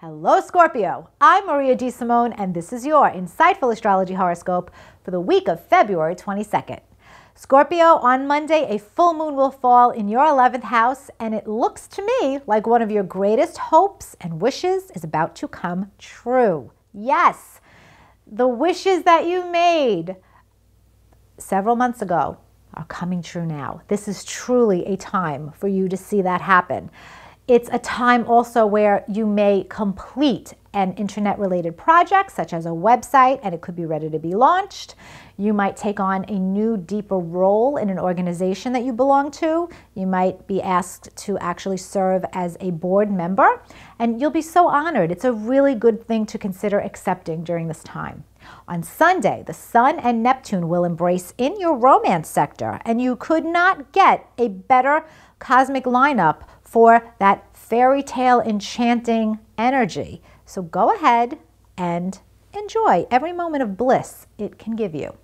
Hello, Scorpio. I'm Maria DeSimone, and this is your insightful astrology horoscope for the week of February 22nd. Scorpio, on Monday, a full moon will fall in your 11th house, and it looks to me like one of your greatest hopes and wishes is about to come true. Yes, the wishes that you made several months ago are coming true now. This is truly a time for you to see that happen. It's a time also where you may complete an internet related project, such as a website, and it could be ready to be launched. You might take on a new, deeper role in an organization that you belong to. You might be asked to actually serve as a board member, and you'll be so honored. It's a really good thing to consider accepting during this time. On Sunday, the Sun and Neptune will embrace in your romance sector, and you could not get a better cosmic lineup for that fairy tale enchanting energy. So go ahead and enjoy every moment of bliss it can give you.